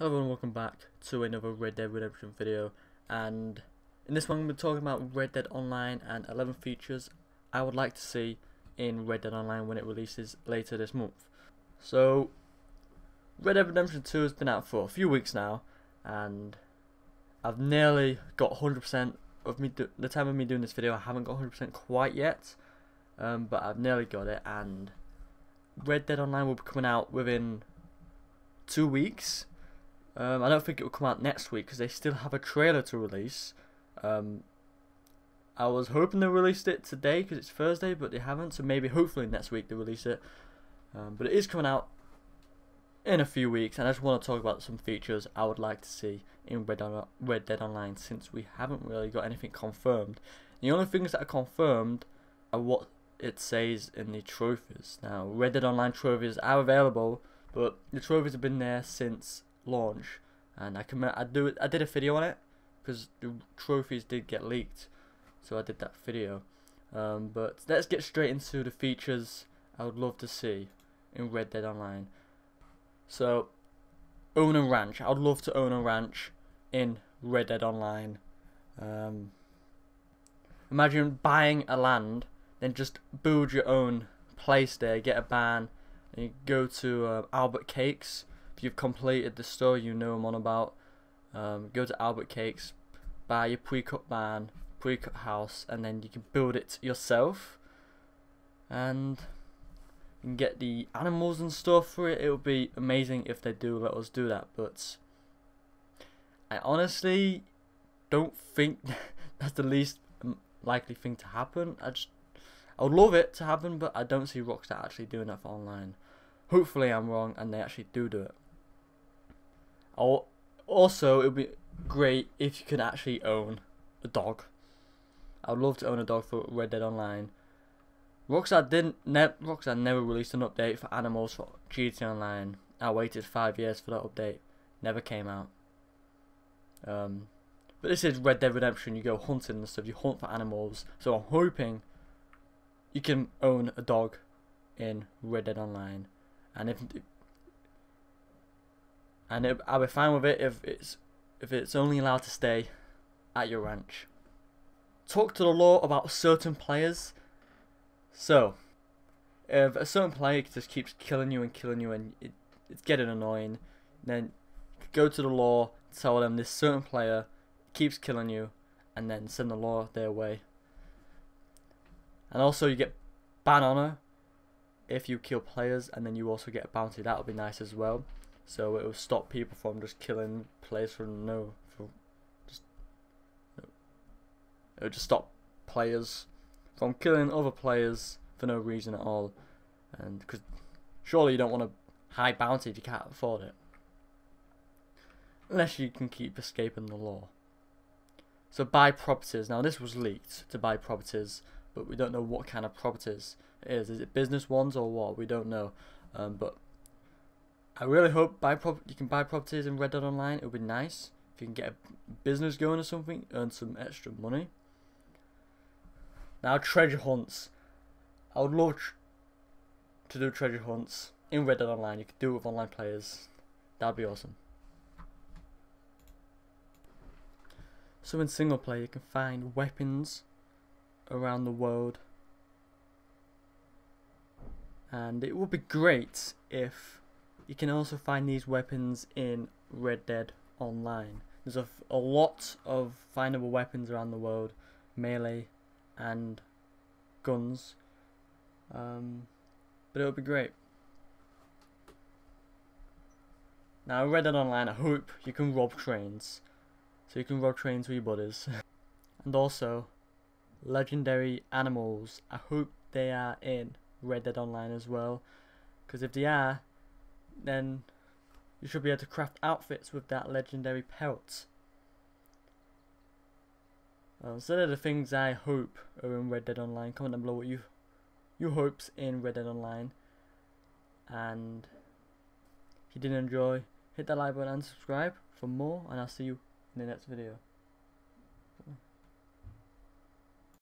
Hello everyone, welcome back to another Red Dead Redemption video and in this one we're talking about Red Dead Online and 11 features I would like to see in Red Dead Online when it releases later this month. So Red Dead Redemption 2 has been out for a few weeks now and I've nearly got 100% of me the time of me doing this video I haven't got 100% quite yet um, but I've nearly got it and Red Dead Online will be coming out within two weeks um, I don't think it will come out next week because they still have a trailer to release. Um, I was hoping they released it today because it's Thursday, but they haven't. So maybe, hopefully, next week they release it. Um, but it is coming out in a few weeks, and I just want to talk about some features I would like to see in Red, Red Dead Online since we haven't really got anything confirmed. The only things that are confirmed are what it says in the trophies. Now, Red Dead Online trophies are available, but the trophies have been there since launch, and I commit. I do. I did a video on it because the trophies did get leaked, so I did that video. Um, but let's get straight into the features I would love to see in Red Dead Online. So, own a ranch. I would love to own a ranch in Red Dead Online. Um, imagine buying a land, then just build your own place there, get a ban, and you go to uh, Albert Cakes you've completed the store you know I'm on about, um, go to Albert Cakes, buy your pre-cut barn, pre-cut house, and then you can build it yourself. And you can get the animals and stuff for it. It would be amazing if they do let us do that, but I honestly don't think that's the least likely thing to happen. I just I would love it to happen, but I don't see Rockstar actually doing that for online. Hopefully I'm wrong and they actually do do it. Also, it would be great if you could actually own a dog. I would love to own a dog for Red Dead Online. Rockstar didn't. Ne Rockstar never released an update for animals for GTA Online. I waited five years for that update. Never came out. Um, but this is Red Dead Redemption. You go hunting and stuff. You hunt for animals. So I'm hoping you can own a dog in Red Dead Online. And if and it, I'll be fine with it if it's if it's only allowed to stay at your ranch. Talk to the law about certain players. So, if a certain player just keeps killing you and killing you and it, it's getting annoying, then go to the law, tell them this certain player keeps killing you, and then send the law their way. And also you get ban honor if you kill players, and then you also get a bounty. That would be nice as well. So it will stop people from just killing players for no, for just, it will just stop players from killing other players for no reason at all. And because surely you don't want a high bounty if you can't afford it. Unless you can keep escaping the law. So buy properties. Now this was leaked to buy properties, but we don't know what kind of properties it is. Is it business ones or what? We don't know. Um, but I really hope buy prop you can buy properties in Red Dead Online. It would be nice if you can get a business going or something, earn some extra money. Now treasure hunts. I would love to do treasure hunts in Red Dead Online. You could do it with online players. That'd be awesome. So in single player, you can find weapons around the world. And it would be great if you can also find these weapons in Red Dead Online. There's a, a lot of findable weapons around the world, melee and guns. Um, but it would be great. Now, Red Dead Online, I hope you can rob trains. So you can rob trains with your buddies. and also, legendary animals. I hope they are in Red Dead Online as well. Because if they are, then you should be able to craft outfits with that legendary pelt. Um, so they're the things I hope are in Red Dead Online. Comment down below what you your hopes in Red Dead Online. And if you did enjoy, hit that like button and subscribe for more. And I'll see you in the next video.